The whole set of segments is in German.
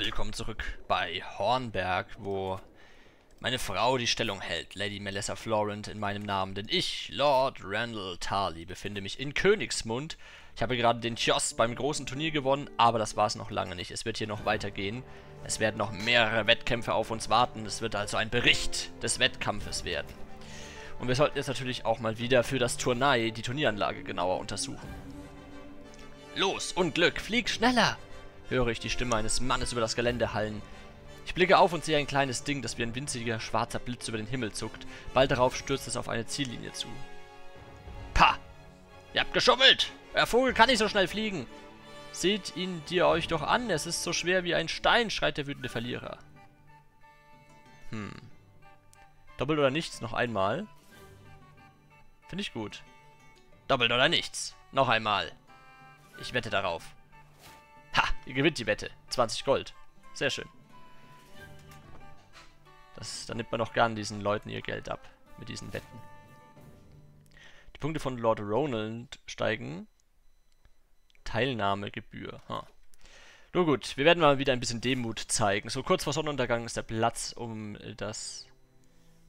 willkommen zurück bei Hornberg, wo meine Frau die Stellung hält, Lady Melissa Florent in meinem Namen, denn ich, Lord Randall Tarley, befinde mich in Königsmund. Ich habe gerade den Chios beim großen Turnier gewonnen, aber das war es noch lange nicht. Es wird hier noch weitergehen. Es werden noch mehrere Wettkämpfe auf uns warten. Es wird also ein Bericht des Wettkampfes werden. Und wir sollten jetzt natürlich auch mal wieder für das Turnai die Turnieranlage genauer untersuchen. Los, Unglück, flieg schneller! Höre ich die Stimme eines Mannes über das Gelände hallen. Ich blicke auf und sehe ein kleines Ding, das wie ein winziger schwarzer Blitz über den Himmel zuckt. Bald darauf stürzt es auf eine Ziellinie zu. Pah! Ihr habt geschummelt! Euer Vogel kann nicht so schnell fliegen! Seht ihn dir euch doch an, es ist so schwer wie ein Stein, schreit der wütende Verlierer. Hm. Doppelt oder nichts, noch einmal. Finde ich gut. Doppelt oder nichts, noch einmal. Ich wette darauf. Ihr gewinnt die Wette. 20 Gold. Sehr schön. Das, dann nimmt man doch gern diesen Leuten ihr Geld ab. Mit diesen Wetten. Die Punkte von Lord Ronald steigen. Teilnahmegebühr. Huh. Nur gut, wir werden mal wieder ein bisschen Demut zeigen. So kurz vor Sonnenuntergang ist der Platz um das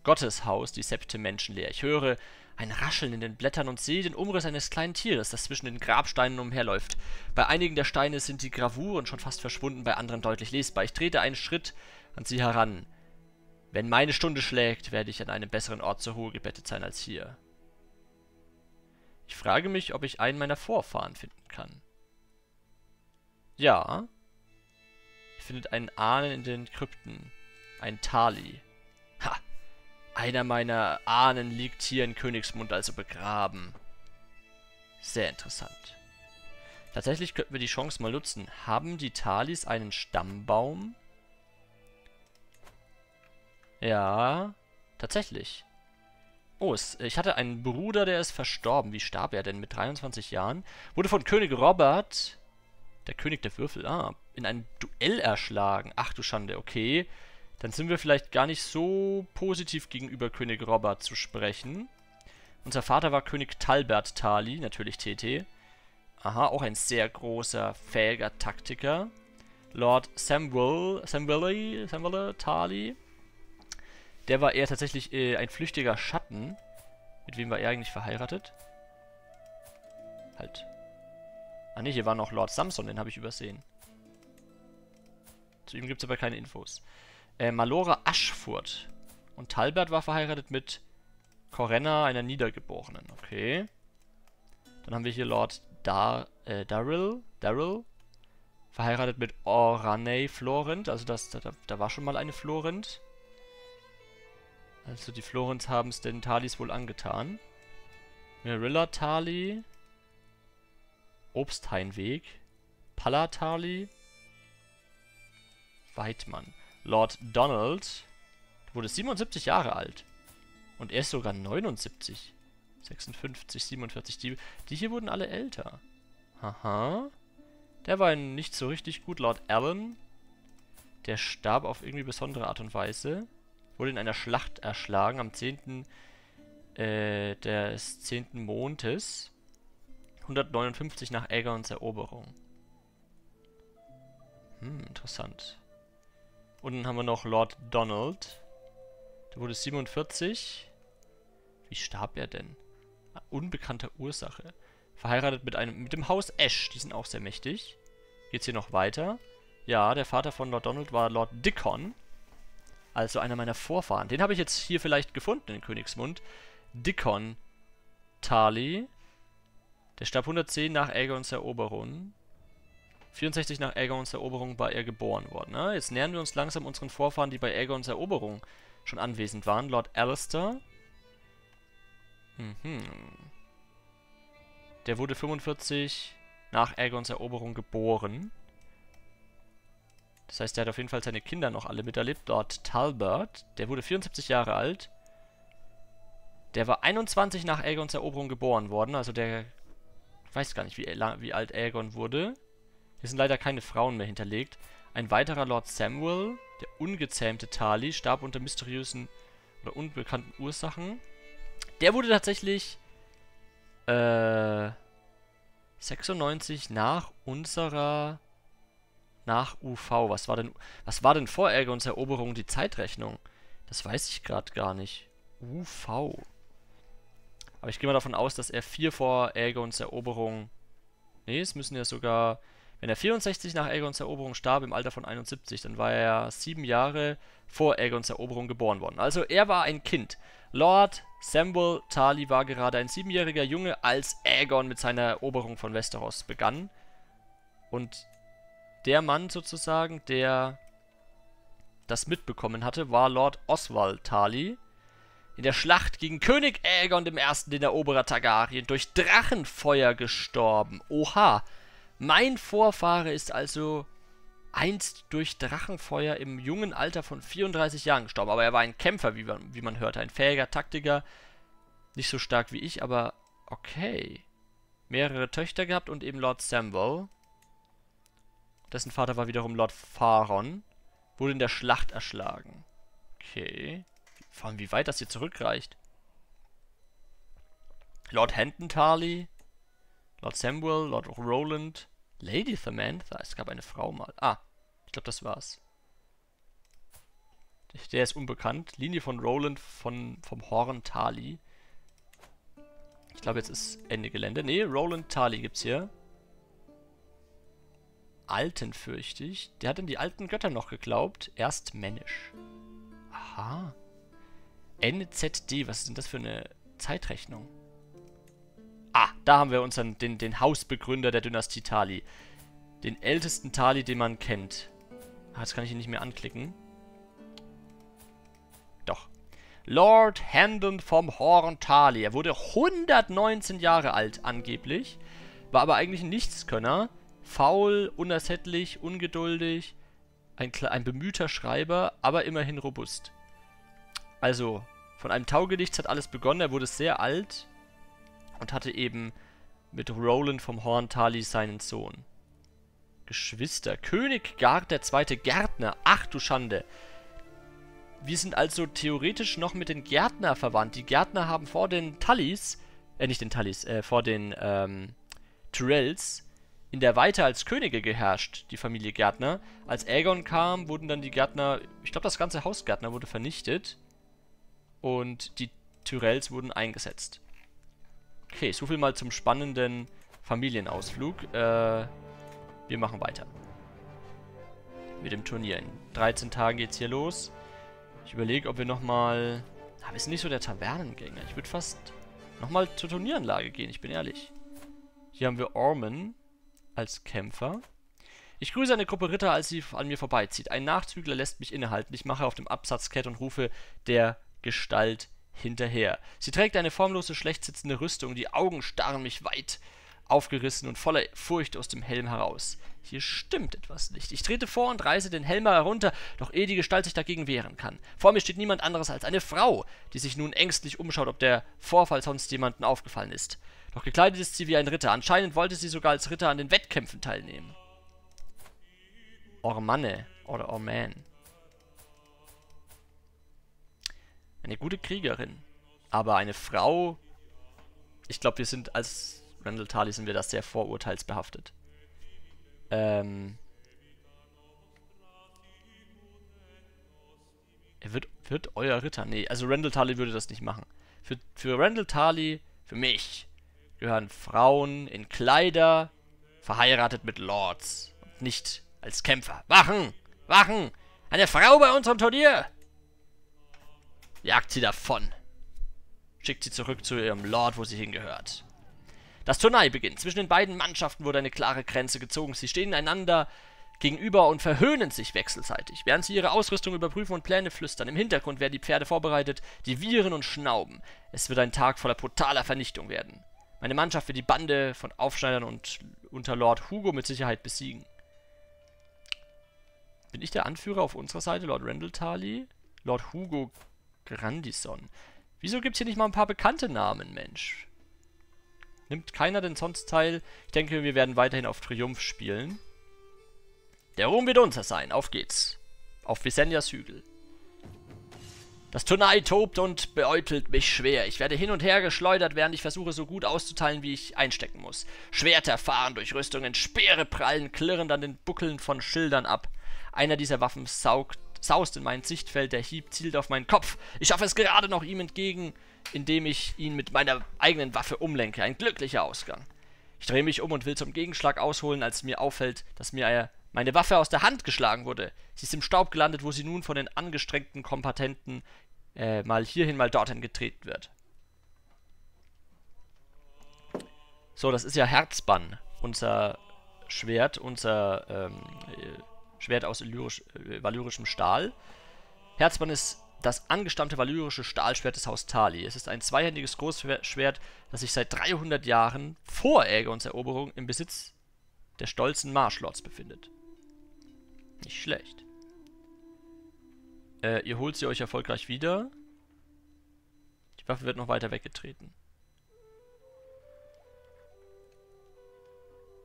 Gotteshaus, die Septe menschenleer. Ich höre ein Rascheln in den Blättern und sehe den Umriss eines kleinen Tieres, das zwischen den Grabsteinen umherläuft. Bei einigen der Steine sind die Gravuren schon fast verschwunden, bei anderen deutlich lesbar. Ich trete einen Schritt an sie heran. Wenn meine Stunde schlägt, werde ich an einem besseren Ort zur Ruhe gebettet sein als hier. Ich frage mich, ob ich einen meiner Vorfahren finden kann. Ja. Ihr findet einen Ahnen in den Krypten. Ein Tali. Einer meiner Ahnen liegt hier in Königsmund also begraben. Sehr interessant. Tatsächlich könnten wir die Chance mal nutzen. Haben die Talis einen Stammbaum? Ja, tatsächlich. Oh, es, ich hatte einen Bruder, der ist verstorben. Wie starb er denn mit 23 Jahren? Wurde von König Robert, der König der Würfel, ah, in einem Duell erschlagen. Ach du Schande, okay dann sind wir vielleicht gar nicht so positiv gegenüber König Robert zu sprechen. Unser Vater war König Talbert Tali, natürlich TT. Aha, auch ein sehr großer, fähiger Taktiker. Lord Samuel, Samuel, Samuel Tali. Der war eher tatsächlich äh, ein flüchtiger Schatten. Mit wem war er eigentlich verheiratet? Halt. Ah ne, hier war noch Lord Samson, den habe ich übersehen. Zu ihm gibt es aber keine Infos. Äh, Malora Aschfurt. Und Talbert war verheiratet mit Corenna, einer Niedergeborenen. Okay. Dann haben wir hier Lord Dar äh, Daryl. Daryl. Verheiratet mit Oranei Florent. Also das, da, da war schon mal eine Florent. Also die Florents haben es den Talis wohl angetan. Mirilla Tali. Obstheinweg. Palatali. Weidmann. Lord Donald wurde 77 Jahre alt. Und er ist sogar 79. 56, 47. Die, die hier wurden alle älter. Haha. Der war nicht so richtig gut. Lord Allen. Der starb auf irgendwie besondere Art und Weise. Wurde in einer Schlacht erschlagen am 10. Äh, des 10. Mondes. 159 nach Aegons Eroberung. Hm, interessant. Und dann haben wir noch Lord Donald. Der wurde 47. Wie starb er denn? Unbekannter Ursache. Verheiratet mit einem mit dem Haus Ash. Die sind auch sehr mächtig. Geht's hier noch weiter? Ja, der Vater von Lord Donald war Lord Dickon. Also einer meiner Vorfahren. Den habe ich jetzt hier vielleicht gefunden in Königsmund. Dickon Tali. Der starb 110 nach Aegons Eroberung. 64 nach Aegons Eroberung war er geboren worden. Ne? Jetzt nähern wir uns langsam unseren Vorfahren, die bei Aegons Eroberung schon anwesend waren. Lord Alistair. Mhm. Der wurde 45 nach Aegons Eroberung geboren. Das heißt, er hat auf jeden Fall seine Kinder noch alle miterlebt. Lord Talbot, der wurde 74 Jahre alt. Der war 21 nach Aegons Eroberung geboren worden. Also der weiß gar nicht, wie, wie alt Aegon wurde. Hier sind leider keine Frauen mehr hinterlegt. Ein weiterer Lord Samuel, der ungezähmte Tali, starb unter mysteriösen oder unbekannten Ursachen. Der wurde tatsächlich äh, 96 nach unserer nach UV. Was war denn, was war denn vor Aegons Eroberung die Zeitrechnung? Das weiß ich gerade gar nicht. UV. Aber ich gehe mal davon aus, dass er 4 vor Aegons Eroberung... Ne, es müssen ja sogar... Wenn er 64 nach Aegons Eroberung starb, im Alter von 71, dann war er 7 Jahre vor Aegons Eroberung geboren worden. Also er war ein Kind. Lord Samuel Tarly war gerade ein siebenjähriger Junge, als Aegon mit seiner Eroberung von Westeros begann. Und der Mann sozusagen, der das mitbekommen hatte, war Lord Oswald Tarly. In der Schlacht gegen König Aegon I., den Eroberer Targaryen, durch Drachenfeuer gestorben. Oha, mein Vorfahre ist also einst durch Drachenfeuer im jungen Alter von 34 Jahren gestorben. Aber er war ein Kämpfer, wie man, wie man hörte, ein fähiger Taktiker. Nicht so stark wie ich, aber okay. Mehrere Töchter gehabt und eben Lord Samwell. Dessen Vater war wiederum Lord Faron. Wurde in der Schlacht erschlagen. Okay. Vor allem, wie weit das hier zurückreicht. Lord Henton Tarley. Lord Samuel, Lord Roland. Lady Samantha. Es gab eine Frau mal. Ah, ich glaube, das war's. Der ist unbekannt. Linie von Roland von, vom Horn Tali. Ich glaube, jetzt ist Ende Gelände. Ne, Roland Tali gibt's hier. Alten, fürchte ich. Der hat an die alten Götter noch geglaubt. Erst männisch. Aha. NZD, was ist denn das für eine Zeitrechnung? Ah, da haben wir unseren, den, den Hausbegründer der Dynastie Tali. Den ältesten Tali, den man kennt. Ah, jetzt kann ich ihn nicht mehr anklicken. Doch. Lord Handon vom Horn Tali. Er wurde 119 Jahre alt, angeblich. War aber eigentlich ein Nichtskönner. Faul, unersättlich, ungeduldig. Ein, ein bemühter Schreiber, aber immerhin robust. Also, von einem Taugenichts hat alles begonnen. Er wurde sehr alt und hatte eben mit Roland vom Horn Tali seinen Sohn. Geschwister. König Gard II. Gärtner. Ach du Schande. Wir sind also theoretisch noch mit den Gärtner verwandt. Die Gärtner haben vor den Tullys, äh, nicht den Tullys, äh, vor den, ähm, Tyrells in der Weite als Könige geherrscht, die Familie Gärtner. Als Aegon kam, wurden dann die Gärtner, ich glaube das ganze Haus Gärtner wurde vernichtet und die Tyrells wurden eingesetzt. Okay, soviel mal zum spannenden Familienausflug. Äh, wir machen weiter. Mit dem Turnier. In 13 Tagen geht's hier los. Ich überlege, ob wir nochmal... Ah, wir sind nicht so der Tavernengänger. Ich würde fast nochmal zur Turnieranlage gehen, ich bin ehrlich. Hier haben wir Orman als Kämpfer. Ich grüße eine Gruppe Ritter, als sie an mir vorbeizieht. Ein Nachzügler lässt mich innehalten. Ich mache auf dem Absatz Kett und rufe der Gestalt hinterher. Sie trägt eine formlose, schlecht sitzende Rüstung. Die Augen starren mich weit aufgerissen und voller Furcht aus dem Helm heraus. Hier stimmt etwas nicht. Ich trete vor und reiße den Helm herunter, doch ehe die Gestalt sich dagegen wehren kann. Vor mir steht niemand anderes als eine Frau, die sich nun ängstlich umschaut, ob der Vorfall sonst jemandem aufgefallen ist. Doch gekleidet ist sie wie ein Ritter. Anscheinend wollte sie sogar als Ritter an den Wettkämpfen teilnehmen. Ormanne oder Orman. Eine gute Kriegerin. Aber eine Frau... Ich glaube, wir sind als Randall Tarly sind wir das sehr vorurteilsbehaftet. Ähm... Er wird, wird euer Ritter. Nee, also Randall Tarly würde das nicht machen. Für, für Randall Tarly, für mich, gehören Frauen in Kleider, verheiratet mit Lords. Und nicht als Kämpfer. Wachen! Wachen! Eine Frau bei unserem Turnier! Jagt sie davon. Schickt sie zurück zu ihrem Lord, wo sie hingehört. Das Turnier beginnt. Zwischen den beiden Mannschaften wurde eine klare Grenze gezogen. Sie stehen einander gegenüber und verhöhnen sich wechselseitig, während sie ihre Ausrüstung überprüfen und Pläne flüstern. Im Hintergrund werden die Pferde vorbereitet, die wiehern und schnauben. Es wird ein Tag voller brutaler Vernichtung werden. Meine Mannschaft wird die Bande von Aufschneidern und unter Lord Hugo mit Sicherheit besiegen. Bin ich der Anführer auf unserer Seite, Lord Randall Tarly? Lord Hugo Grandison. Wieso gibt es hier nicht mal ein paar bekannte Namen, Mensch? Nimmt keiner denn sonst teil? Ich denke, wir werden weiterhin auf Triumph spielen. Der Ruhm wird unser sein. Auf geht's. Auf Visenias Hügel. Das Turnai tobt und beäupelt mich schwer. Ich werde hin und her geschleudert, während ich versuche, so gut auszuteilen, wie ich einstecken muss. Schwerter fahren durch Rüstungen, Speere prallen klirrend an den Buckeln von Schildern ab. Einer dieser Waffen saugt, saust in mein Sichtfeld, der Hieb zielt auf meinen Kopf. Ich schaffe es gerade noch ihm entgegen, indem ich ihn mit meiner eigenen Waffe umlenke. Ein glücklicher Ausgang. Ich drehe mich um und will zum Gegenschlag ausholen, als mir auffällt, dass mir meine Waffe aus der Hand geschlagen wurde. Sie ist im Staub gelandet, wo sie nun von den angestrengten Kompatenten äh, mal hierhin, mal dorthin getreten wird. So, das ist ja Herzbann, unser Schwert, unser ähm, Schwert aus illyrisch, äh, valyrischem Stahl. Herzbann ist das angestammte valyrische Stahlschwert des Haus Tali. Es ist ein zweihändiges Großschwert, das sich seit 300 Jahren vor Aegons Eroberung im Besitz der stolzen Marschlords befindet. Nicht schlecht. Äh, ihr holt sie euch erfolgreich wieder. Die Waffe wird noch weiter weggetreten.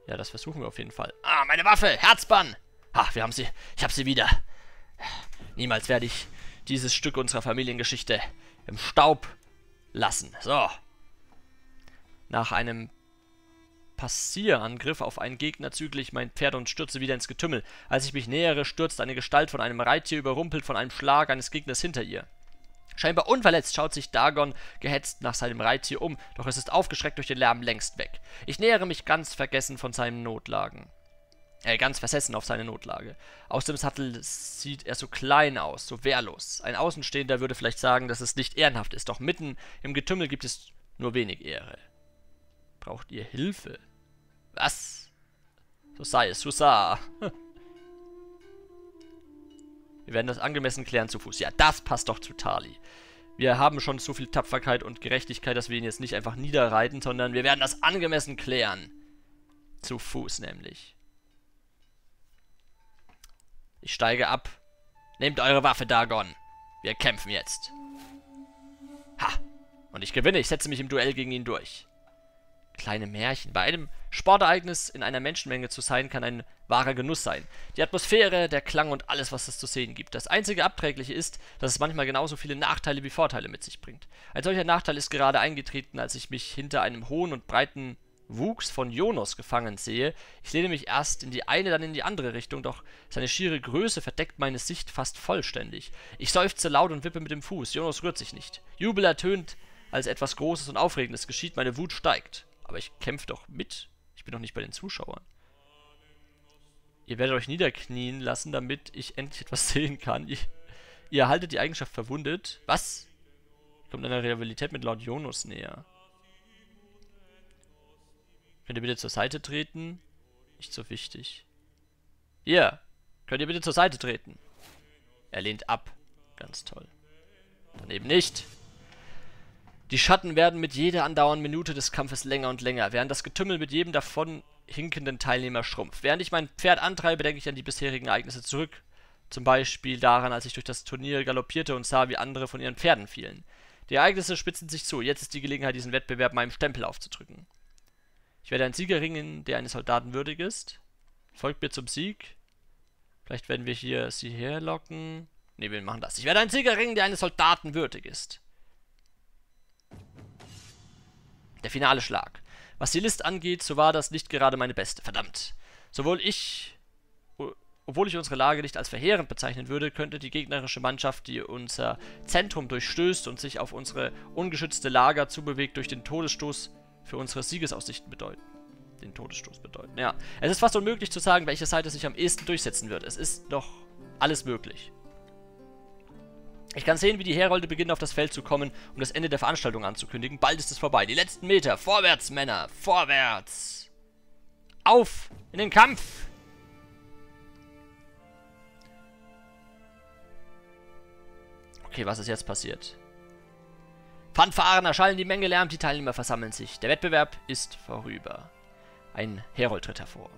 Ja, das versuchen wir auf jeden Fall. Ah, meine Waffe! Herzbann! Ha, wir haben sie. Ich habe sie wieder. Niemals werde ich dieses Stück unserer Familiengeschichte im Staub lassen. So. Nach einem Passierangriff auf einen Gegner zügle ich mein Pferd und stürze wieder ins Getümmel. Als ich mich nähere, stürzt eine Gestalt von einem Reittier überrumpelt von einem Schlag eines Gegners hinter ihr. Scheinbar unverletzt schaut sich Dagon gehetzt nach seinem Reittier um, doch es ist aufgeschreckt durch den Lärm längst weg. Ich nähere mich ganz vergessen von seinen Notlagen. Äh, ganz versessen auf seine Notlage. Aus dem Sattel sieht er so klein aus, so wehrlos. Ein Außenstehender würde vielleicht sagen, dass es nicht ehrenhaft ist, doch mitten im Getümmel gibt es nur wenig Ehre. Braucht ihr Hilfe? Was? So sei es, Hussar. Wir werden das angemessen klären zu Fuß. Ja, das passt doch zu Tali. Wir haben schon so viel Tapferkeit und Gerechtigkeit, dass wir ihn jetzt nicht einfach niederreiten, sondern wir werden das angemessen klären. Zu Fuß nämlich. Ich steige ab. Nehmt eure Waffe, Dagon. Wir kämpfen jetzt. Ha! Und ich gewinne. Ich setze mich im Duell gegen ihn durch. Kleine Märchen. Bei einem Sportereignis in einer Menschenmenge zu sein, kann ein wahrer Genuss sein. Die Atmosphäre, der Klang und alles, was es zu sehen gibt. Das einzige Abträgliche ist, dass es manchmal genauso viele Nachteile wie Vorteile mit sich bringt. Ein solcher Nachteil ist gerade eingetreten, als ich mich hinter einem hohen und breiten Wuchs von Jonos gefangen sehe. Ich lehne mich erst in die eine, dann in die andere Richtung, doch seine schiere Größe verdeckt meine Sicht fast vollständig. Ich seufze laut und wippe mit dem Fuß. Jonos rührt sich nicht. Jubel ertönt, als etwas Großes und Aufregendes geschieht. Meine Wut steigt. Aber ich kämpfe doch mit. Ich bin doch nicht bei den Zuschauern. Ihr werdet euch niederknien lassen, damit ich endlich etwas sehen kann. Ihr, ihr erhaltet die Eigenschaft verwundet. Was? Kommt einer Rivalität mit Lord Jonas näher. Könnt ihr bitte zur Seite treten? Nicht so wichtig. Hier, könnt ihr bitte zur Seite treten? Er lehnt ab. Ganz toll. Dann eben nicht. Die Schatten werden mit jeder andauernden Minute des Kampfes länger und länger, während das Getümmel mit jedem davon hinkenden Teilnehmer schrumpft. Während ich mein Pferd antreibe, denke ich an die bisherigen Ereignisse zurück. Zum Beispiel daran, als ich durch das Turnier galoppierte und sah, wie andere von ihren Pferden fielen. Die Ereignisse spitzen sich zu. Jetzt ist die Gelegenheit, diesen Wettbewerb meinem Stempel aufzudrücken. Ich werde einen Sieger ringen, der eines Soldaten würdig ist. Folgt mir zum Sieg. Vielleicht werden wir hier sie herlocken. Ne, wir machen das. Ich werde einen Sieger ringen, der eines Soldaten würdig ist. Der finale Schlag. Was die List angeht, so war das nicht gerade meine beste. Verdammt. Sowohl ich, obwohl ich unsere Lage nicht als verheerend bezeichnen würde, könnte die gegnerische Mannschaft, die unser Zentrum durchstößt und sich auf unsere ungeschützte Lager zubewegt, durch den Todesstoß für unsere Siegesaussichten bedeuten. Den Todesstoß bedeuten. Ja, es ist fast unmöglich zu sagen, welche Seite sich am ehesten durchsetzen wird. Es ist doch alles möglich. Ich kann sehen, wie die Herolde beginnen auf das Feld zu kommen, um das Ende der Veranstaltung anzukündigen. Bald ist es vorbei. Die letzten Meter. Vorwärts, Männer. Vorwärts. Auf in den Kampf. Okay, was ist jetzt passiert? Fanfaren erschallen, die Menge lärmt, die Teilnehmer versammeln sich. Der Wettbewerb ist vorüber. Ein Herold tritt hervor.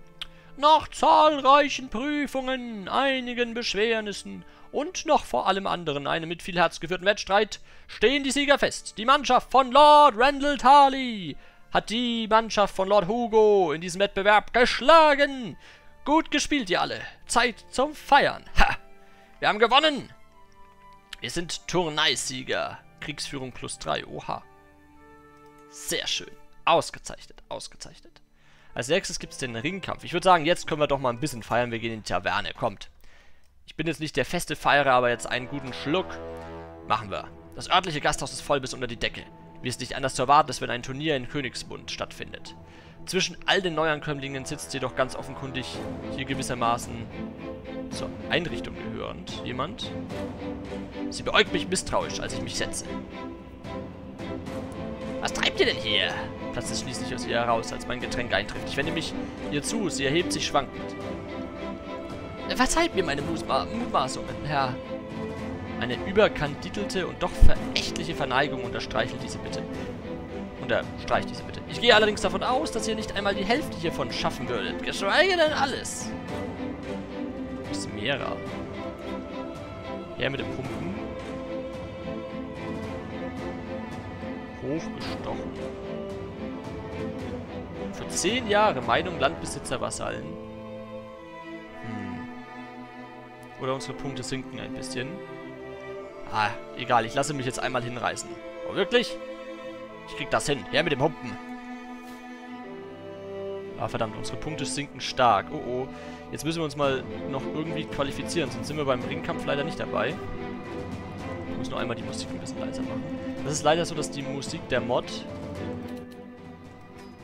Nach zahlreichen Prüfungen, einigen Beschwernissen und noch vor allem anderen einem mit viel Herz geführten Wettstreit stehen die Sieger fest. Die Mannschaft von Lord Randall Tarley hat die Mannschaft von Lord Hugo in diesem Wettbewerb geschlagen. Gut gespielt, ihr alle. Zeit zum Feiern. Ha! Wir haben gewonnen. Wir sind Turneisieger. Kriegsführung plus 3. Oha. Sehr schön. Ausgezeichnet, ausgezeichnet. Als nächstes gibt es den Ringkampf. Ich würde sagen, jetzt können wir doch mal ein bisschen feiern. Wir gehen in die Taverne. Kommt. Ich bin jetzt nicht der feste Feierer, aber jetzt einen guten Schluck. Machen wir. Das örtliche Gasthaus ist voll bis unter die Decke. Wie es nicht anders zu erwarten ist, wenn ein Turnier in Königsmund stattfindet. Zwischen all den Neuankömmlingen sitzt jedoch ganz offenkundig hier gewissermaßen zur Einrichtung gehörend jemand. Sie beäugt mich misstrauisch, als ich mich setze. Was treibt ihr denn hier? Platzt es schließlich aus ihr heraus, als mein Getränk eintrifft. Ich wende mich ihr zu, sie erhebt sich schwankend. Verzeiht mir meine Mutmaßungen, Herr. Eine überkandidelte und doch verächtliche Verneigung unterstreichelt diese Bitte. Unterstreicht diese Bitte. Ich gehe allerdings davon aus, dass ihr nicht einmal die Hälfte hiervon schaffen würdet. Geschweige denn alles. Mera. Her mit dem Pumpen. Hochgestochen. Für zehn Jahre Meinung Landbesitzer Vasallen. Hm. Oder unsere Punkte sinken ein bisschen. Ah, egal. Ich lasse mich jetzt einmal hinreißen. Oh, wirklich? Ich krieg das hin. Her mit dem Humpen. Ah, verdammt. Unsere Punkte sinken stark. Oh, oh. Jetzt müssen wir uns mal noch irgendwie qualifizieren. Sonst sind wir beim Ringkampf leider nicht dabei. Ich muss nur einmal die Musik ein bisschen leiser machen. Das ist leider so, dass die Musik der Mod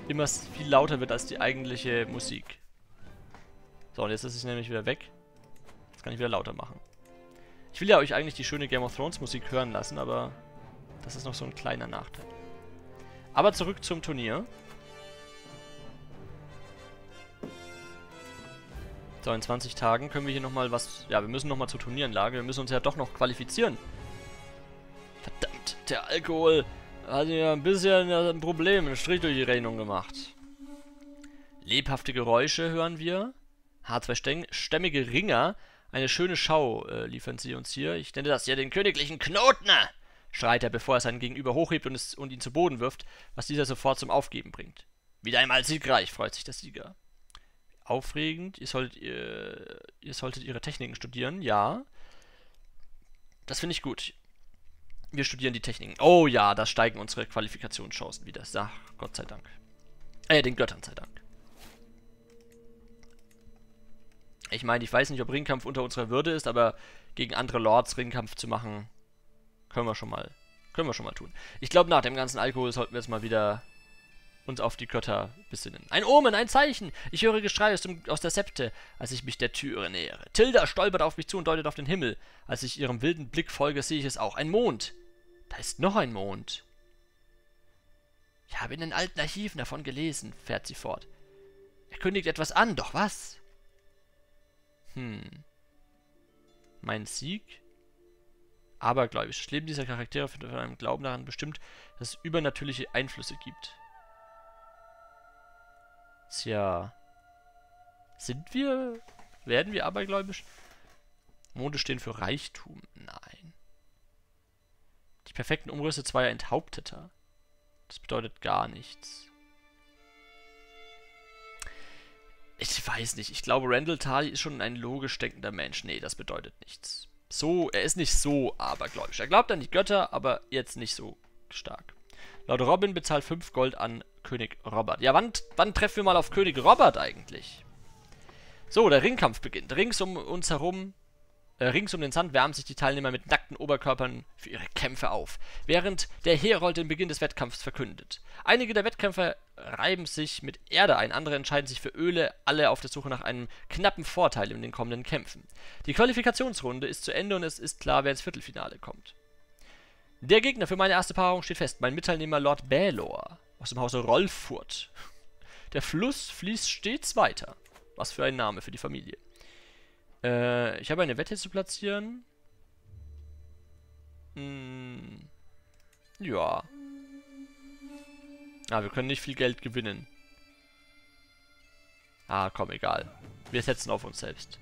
immer viel lauter wird als die eigentliche Musik. So, und jetzt ist es nämlich wieder weg. Jetzt kann ich wieder lauter machen. Ich will ja euch eigentlich die schöne Game of Thrones Musik hören lassen, aber das ist noch so ein kleiner Nachteil. Aber zurück zum Turnier. So, in 20 Tagen können wir hier nochmal was... Ja, wir müssen nochmal zur Turnieranlage. Wir müssen uns ja doch noch qualifizieren. Verdammt, der Alkohol hat ja ein bisschen ein Problem, einen Strich durch die Rechnung gemacht. Lebhafte Geräusche hören wir. H2-stämmige Ringer eine schöne Schau äh, liefern sie uns hier. Ich nenne das ja den königlichen Knoten, schreit er, bevor er seinen Gegenüber hochhebt und, es, und ihn zu Boden wirft, was dieser sofort zum Aufgeben bringt. Wieder einmal siegreich, freut sich der Sieger. Aufregend, ihr solltet, ihr, ihr solltet ihre Techniken studieren, ja. Das finde ich gut. Wir studieren die Techniken. Oh ja, da steigen unsere Qualifikationschancen wieder. Ach, Gott sei Dank. Äh, den Göttern sei Dank. Ich meine, ich weiß nicht, ob Ringkampf unter unserer Würde ist, aber gegen andere Lords Ringkampf zu machen, können wir schon mal, können wir schon mal tun. Ich glaube, nach dem ganzen Alkohol sollten wir jetzt mal wieder uns auf die Götter besinnen. Ein Omen, ein Zeichen! Ich höre Geschrei aus, dem, aus der Septe, als ich mich der Türe nähere. Tilda stolpert auf mich zu und deutet auf den Himmel. Als ich ihrem wilden Blick folge, sehe ich es auch. Ein Mond! Da ist noch ein Mond. Ich habe in den alten Archiven davon gelesen, fährt sie fort. Er kündigt etwas an, doch was? Hm. Mein Sieg? Abergläubisch. Das Leben dieser Charaktere wird von einem Glauben daran bestimmt, dass es übernatürliche Einflüsse gibt. Tja. Sind wir... Werden wir abergläubisch? Monde stehen für Reichtum. Nein. Die perfekten Umrisse zweier Enthaupteter. Das bedeutet gar nichts. Ich weiß nicht. Ich glaube, Randall Tali ist schon ein logisch denkender Mensch. Nee, das bedeutet nichts. So, er ist nicht so abergläubisch. Er glaubt an die Götter, aber jetzt nicht so stark. Lord Robin bezahlt 5 Gold an König Robert. Ja, wann, wann treffen wir mal auf König Robert eigentlich? So, der Ringkampf beginnt. Rings um uns herum rings um den Sand wärmen sich die Teilnehmer mit nackten Oberkörpern für ihre Kämpfe auf, während der Herold den Beginn des Wettkampfs verkündet. Einige der Wettkämpfer reiben sich mit Erde ein, andere entscheiden sich für Öle, alle auf der Suche nach einem knappen Vorteil in den kommenden Kämpfen. Die Qualifikationsrunde ist zu Ende und es ist klar, wer ins Viertelfinale kommt. Der Gegner für meine erste Paarung steht fest, mein Mitteilnehmer Lord Baelor aus dem Hause Rolfurt. Der Fluss fließt stets weiter. Was für ein Name für die Familie. Äh, ich habe eine Wette zu platzieren. Hm. Ja. Ah, wir können nicht viel Geld gewinnen. Ah, komm, egal. Wir setzen auf uns selbst.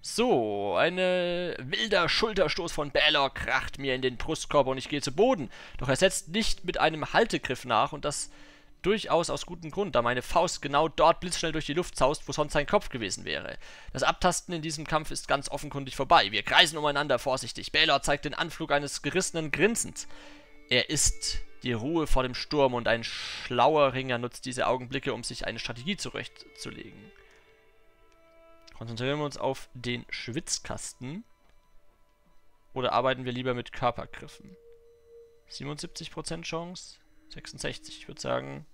So, ein wilder Schulterstoß von Balor kracht mir in den Brustkorb und ich gehe zu Boden. Doch er setzt nicht mit einem Haltegriff nach und das durchaus aus gutem Grund, da meine Faust genau dort blitzschnell durch die Luft zaust, wo sonst sein Kopf gewesen wäre. Das Abtasten in diesem Kampf ist ganz offenkundig vorbei. Wir kreisen umeinander vorsichtig. Baylor zeigt den Anflug eines gerissenen Grinsens. Er ist die Ruhe vor dem Sturm und ein schlauer Ringer nutzt diese Augenblicke, um sich eine Strategie zurechtzulegen. Konzentrieren wir uns auf den Schwitzkasten. Oder arbeiten wir lieber mit Körpergriffen? 77% Chance, 66. Ich würde sagen,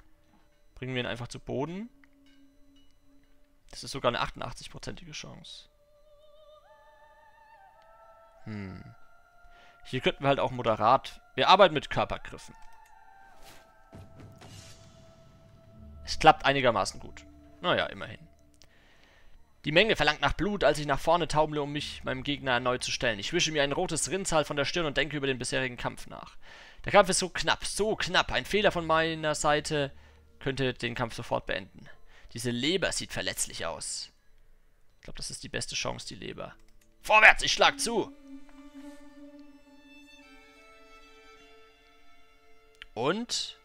bringen wir ihn einfach zu Boden. Das ist sogar eine 88%ige Chance. Hm. Hier könnten wir halt auch moderat... Wir arbeiten mit Körpergriffen. Es klappt einigermaßen gut. Naja, immerhin. Die Menge verlangt nach Blut, als ich nach vorne taumle, um mich meinem Gegner erneut zu stellen. Ich wische mir ein rotes Rinnsal von der Stirn und denke über den bisherigen Kampf nach. Der Kampf ist so knapp, so knapp. Ein Fehler von meiner Seite könnte den Kampf sofort beenden. Diese Leber sieht verletzlich aus. Ich glaube, das ist die beste Chance, die Leber. Vorwärts, ich schlag zu! Und?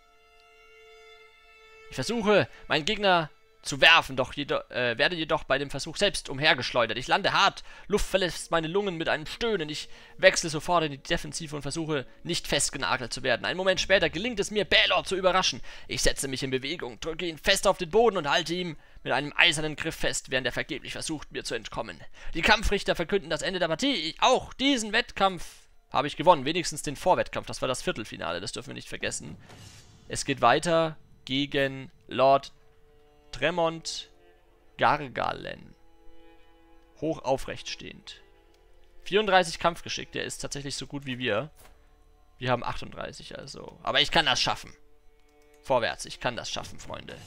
Ich versuche, meinen Gegner zu werfen, doch jedoch, äh, werde jedoch bei dem Versuch selbst umhergeschleudert. Ich lande hart, Luft verlässt meine Lungen mit einem Stöhnen. Ich wechsle sofort in die Defensive und versuche, nicht festgenagelt zu werden. Einen Moment später gelingt es mir, Baylor zu überraschen. Ich setze mich in Bewegung, drücke ihn fest auf den Boden und halte ihm mit einem eisernen Griff fest, während er vergeblich versucht, mir zu entkommen. Die Kampfrichter verkünden das Ende der Partie. Ich, auch diesen Wettkampf habe ich gewonnen. Wenigstens den Vorwettkampf. Das war das Viertelfinale, das dürfen wir nicht vergessen. Es geht weiter gegen Lord Tremont Gargalen. Hoch aufrecht stehend. 34 Kampfgeschick, der ist tatsächlich so gut wie wir. Wir haben 38 also. Aber ich kann das schaffen. Vorwärts, ich kann das schaffen, Freunde.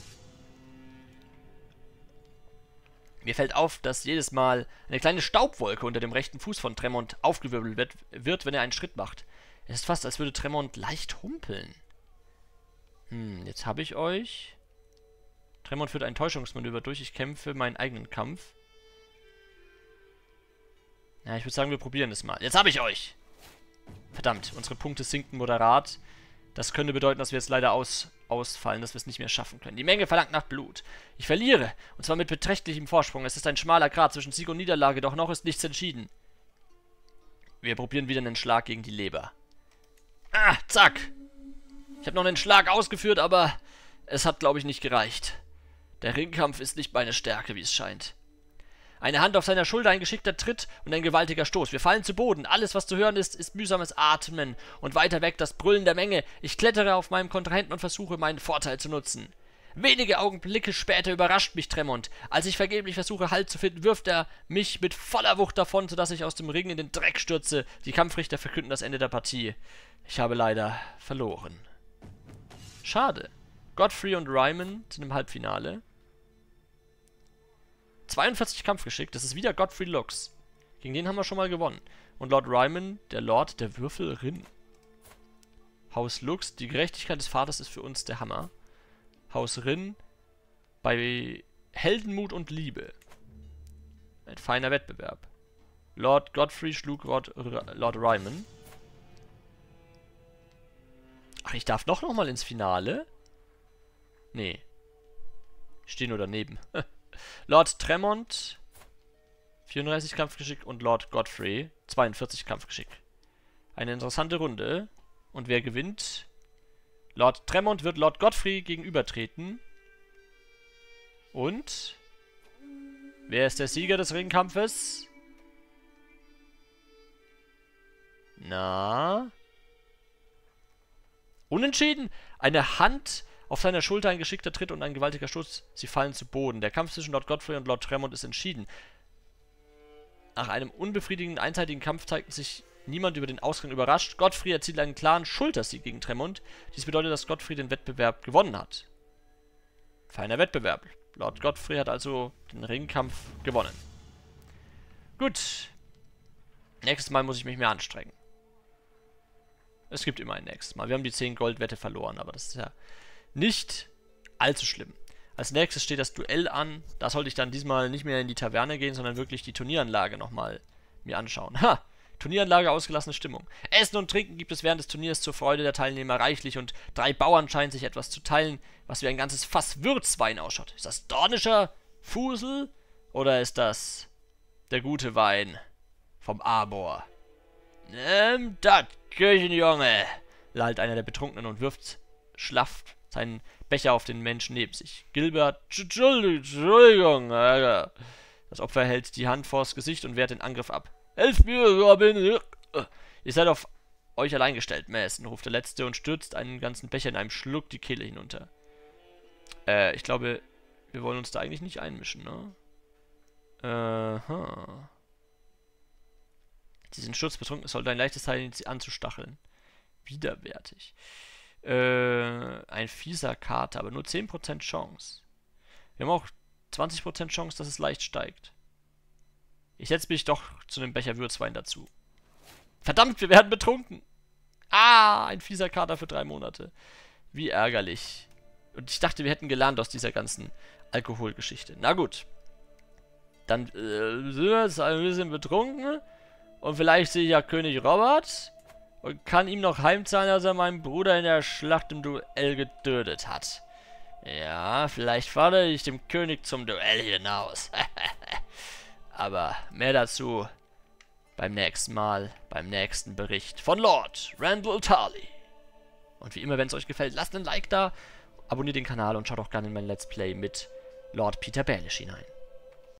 Mir fällt auf, dass jedes Mal eine kleine Staubwolke unter dem rechten Fuß von Tremont aufgewirbelt wird, wird, wenn er einen Schritt macht. Es ist fast, als würde Tremont leicht humpeln. Hm, jetzt habe ich euch. Tremont führt ein Täuschungsmanöver durch. Ich kämpfe meinen eigenen Kampf. Ja, ich würde sagen, wir probieren es mal. Jetzt habe ich euch! Verdammt, unsere Punkte sinken moderat. Das könnte bedeuten, dass wir jetzt leider aus, ausfallen, dass wir es nicht mehr schaffen können. Die Menge verlangt nach Blut. Ich verliere, und zwar mit beträchtlichem Vorsprung. Es ist ein schmaler Grat zwischen Sieg und Niederlage, doch noch ist nichts entschieden. Wir probieren wieder einen Schlag gegen die Leber. Ah, zack! Ich habe noch einen Schlag ausgeführt, aber es hat, glaube ich, nicht gereicht. Der Ringkampf ist nicht meine Stärke, wie es scheint. Eine Hand auf seiner Schulter, ein geschickter Tritt und ein gewaltiger Stoß. Wir fallen zu Boden. Alles, was zu hören ist, ist mühsames Atmen. Und weiter weg das Brüllen der Menge. Ich klettere auf meinem Kontrahenten und versuche, meinen Vorteil zu nutzen. Wenige Augenblicke später überrascht mich Tremont. Als ich vergeblich versuche, Halt zu finden, wirft er mich mit voller Wucht davon, sodass ich aus dem Ring in den Dreck stürze. Die Kampfrichter verkünden das Ende der Partie. Ich habe leider verloren. Schade. Godfrey und Ryman sind im Halbfinale. 42 Kampfgeschick, das ist wieder Godfrey Lux. Gegen den haben wir schon mal gewonnen. Und Lord Ryman, der Lord der Würfelrin. Haus Lux, die Gerechtigkeit des Vaters ist für uns der Hammer. Haus Rin, bei Heldenmut und Liebe. Ein feiner Wettbewerb. Lord Godfrey schlug Lord, Lord Ryman. Ach, ich darf doch nochmal ins Finale? Nee. Ich stehe nur daneben. Lord Tremont 34 Kampfgeschick und Lord Godfrey 42 Kampfgeschick. Eine interessante Runde. Und wer gewinnt? Lord Tremont wird Lord Godfrey gegenübertreten. Und? Wer ist der Sieger des Ringkampfes? Na? Unentschieden? Eine Hand auf seiner Schulter ein geschickter Tritt und ein gewaltiger Stoß. Sie fallen zu Boden. Der Kampf zwischen Lord Godfrey und Lord Tremont ist entschieden. Nach einem unbefriedigenden einseitigen Kampf zeigt sich niemand über den Ausgang überrascht. Godfrey erzielt einen klaren Schultersieg gegen Tremont. Dies bedeutet, dass Godfrey den Wettbewerb gewonnen hat. Feiner Wettbewerb. Lord Godfrey hat also den Ringkampf gewonnen. Gut. Nächstes Mal muss ich mich mehr anstrengen. Es gibt immer ein nächstes Mal. Wir haben die 10 Goldwette verloren, aber das ist ja nicht allzu schlimm. Als nächstes steht das Duell an. Da sollte ich dann diesmal nicht mehr in die Taverne gehen, sondern wirklich die Turnieranlage nochmal mir anschauen. Ha! Turnieranlage ausgelassene Stimmung. Essen und Trinken gibt es während des Turniers zur Freude der Teilnehmer reichlich und drei Bauern scheinen sich etwas zu teilen, was wie ein ganzes Fass Würzwein ausschaut. Ist das dornischer Fusel oder ist das der gute Wein vom Arbor? Nimm das, Kirchenjunge, lallt einer der Betrunkenen und wirft schlaff seinen Becher auf den Menschen neben sich. Gilbert, Entschuldigung, Alter. Das Opfer hält die Hand vors Gesicht und wehrt den Angriff ab. Helft mir, Robin! Ihr seid auf euch allein gestellt, Mason, ruft der Letzte und stürzt einen ganzen Becher in einem Schluck die Kehle hinunter. Äh, ich glaube, wir wollen uns da eigentlich nicht einmischen, ne? Äh, huh. Sie sind sturzbetrunken, es sollte ein leichtes sein, sie anzustacheln. Widerwärtig. Äh, ein fieser Kater, aber nur 10% Chance. Wir haben auch 20% Chance, dass es leicht steigt. Ich setze mich doch zu einem Becher Würzwein dazu. Verdammt, wir werden betrunken. Ah, ein fieser Kater für drei Monate. Wie ärgerlich. Und ich dachte, wir hätten gelernt aus dieser ganzen Alkoholgeschichte. Na gut. Dann äh, sind wir ein bisschen betrunken. Und vielleicht sehe ich ja König Robert und kann ihm noch heimzahlen, dass er meinen Bruder in der Schlacht im Duell getötet hat. Ja, vielleicht fordere ich dem König zum Duell hinaus. Aber mehr dazu beim nächsten Mal, beim nächsten Bericht von Lord Randall Tarley. Und wie immer, wenn es euch gefällt, lasst ein Like da, abonniert den Kanal und schaut auch gerne in mein Let's Play mit Lord Peter Baelish hinein.